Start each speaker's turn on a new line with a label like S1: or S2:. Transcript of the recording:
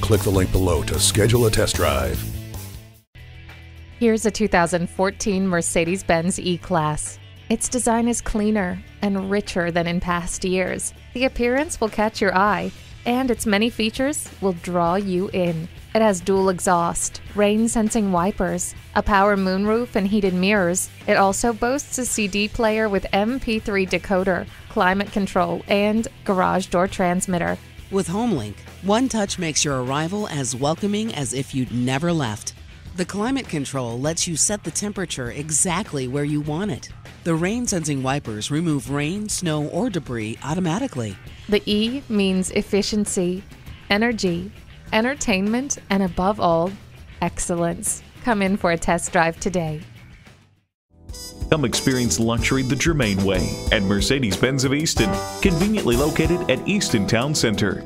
S1: Click the link below to schedule a test drive.
S2: Here's a 2014 Mercedes Benz E Class. Its design is cleaner and richer than in past years. The appearance will catch your eye, and its many features will draw you in. It has dual exhaust, rain sensing wipers, a power moonroof, and heated mirrors. It also boasts a CD player with MP3 decoder, climate control, and garage door transmitter.
S3: With HomeLink, one touch makes your arrival as welcoming as if you'd never left. The climate control lets you set the temperature exactly where you want it. The rain sensing wipers remove rain, snow, or debris automatically.
S2: The E means efficiency, energy, entertainment, and above all, excellence. Come in for a test drive today.
S4: Come experience luxury the Germain way at Mercedes Benz of Easton, conveniently located at Easton Town Center.